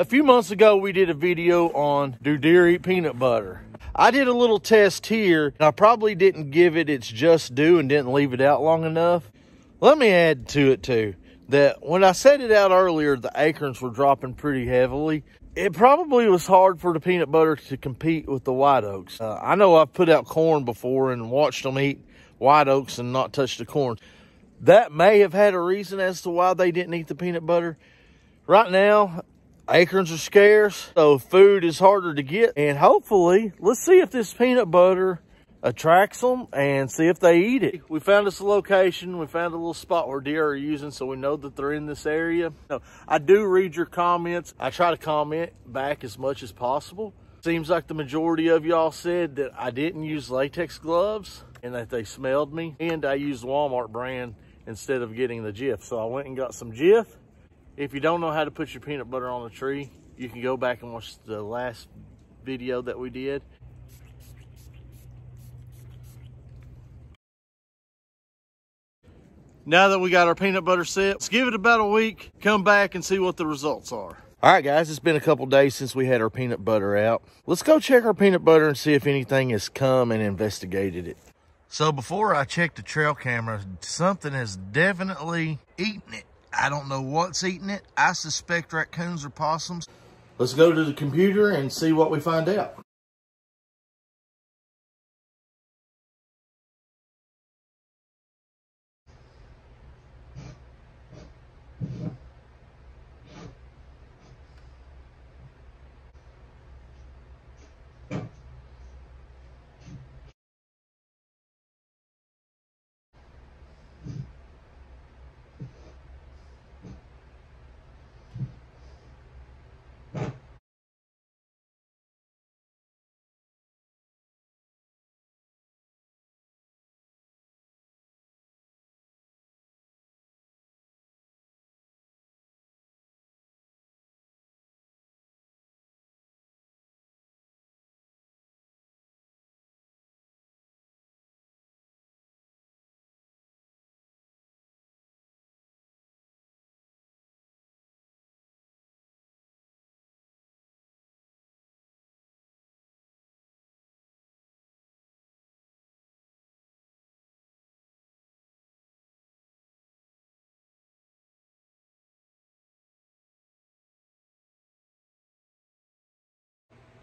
A few months ago, we did a video on do deer eat peanut butter. I did a little test here, and I probably didn't give it its just due and didn't leave it out long enough. Let me add to it too, that when I set it out earlier, the acorns were dropping pretty heavily. It probably was hard for the peanut butter to compete with the white oaks. Uh, I know I've put out corn before and watched them eat white oaks and not touch the corn. That may have had a reason as to why they didn't eat the peanut butter. Right now, acorns are scarce, so food is harder to get. And hopefully, let's see if this peanut butter attracts them and see if they eat it. We found us a location. We found a little spot where deer are using, so we know that they're in this area. No, I do read your comments. I try to comment back as much as possible. Seems like the majority of y'all said that I didn't use latex gloves and that they smelled me. And I used Walmart brand instead of getting the Jif. So I went and got some Jif if you don't know how to put your peanut butter on the tree, you can go back and watch the last video that we did. Now that we got our peanut butter set, let's give it about a week, come back and see what the results are. All right, guys, it's been a couple days since we had our peanut butter out. Let's go check our peanut butter and see if anything has come and investigated it. So before I check the trail camera, something has definitely eaten it. I don't know what's eating it. I suspect raccoons or possums. Let's go to the computer and see what we find out.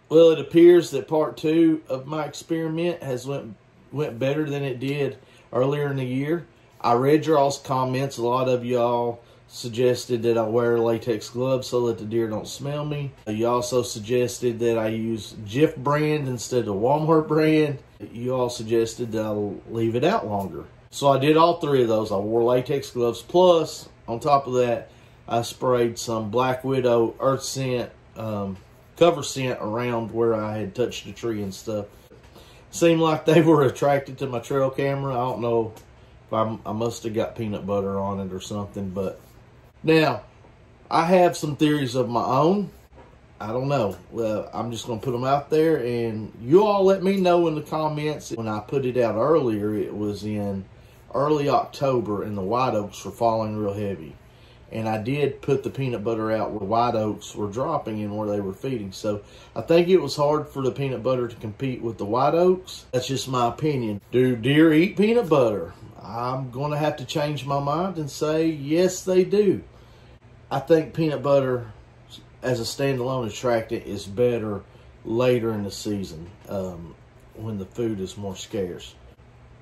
Well, it appears that part two of my experiment has went went better than it did earlier in the year. I read your all's comments. A lot of y'all suggested that I wear latex gloves so that the deer don't smell me. You also suggested that I use Jif brand instead of Walmart brand. You all suggested that I'll leave it out longer. So I did all three of those. I wore latex gloves. Plus, on top of that, I sprayed some Black Widow Earth Scent um, cover scent around where I had touched the tree and stuff. Seemed like they were attracted to my trail camera. I don't know if I, I must have got peanut butter on it or something. But now, I have some theories of my own. I don't know. Well, I'm just going to put them out there. And you all let me know in the comments. When I put it out earlier, it was in early October and the white oaks were falling real heavy and I did put the peanut butter out where white oaks were dropping and where they were feeding. So I think it was hard for the peanut butter to compete with the white oaks. That's just my opinion. Do deer eat peanut butter? I'm going to have to change my mind and say yes, they do. I think peanut butter as a standalone attractant is better later in the season um, when the food is more scarce.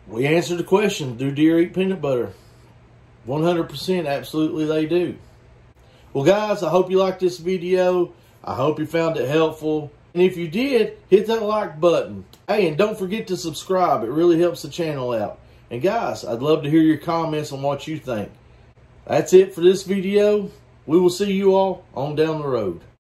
We answered the question, do deer eat peanut butter? 100% absolutely they do. Well, guys, I hope you liked this video. I hope you found it helpful. And if you did, hit that like button. Hey, and don't forget to subscribe. It really helps the channel out. And guys, I'd love to hear your comments on what you think. That's it for this video. We will see you all on down the road.